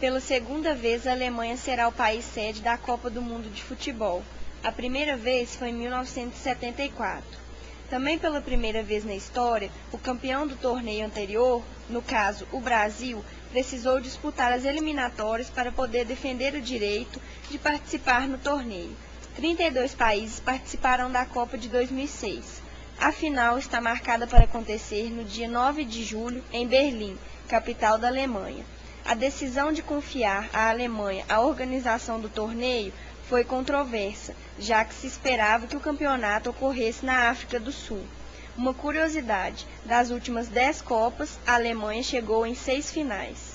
Pela segunda vez, a Alemanha será o país sede da Copa do Mundo de Futebol. A primeira vez foi em 1974. Também pela primeira vez na história, o campeão do torneio anterior, no caso o Brasil, precisou disputar as eliminatórias para poder defender o direito de participar no torneio. 32 países participarão da Copa de 2006. A final está marcada para acontecer no dia 9 de julho, em Berlim, capital da Alemanha. A decisão de confiar à Alemanha a organização do torneio foi controversa, já que se esperava que o campeonato ocorresse na África do Sul. Uma curiosidade: das últimas dez Copas, a Alemanha chegou em seis finais.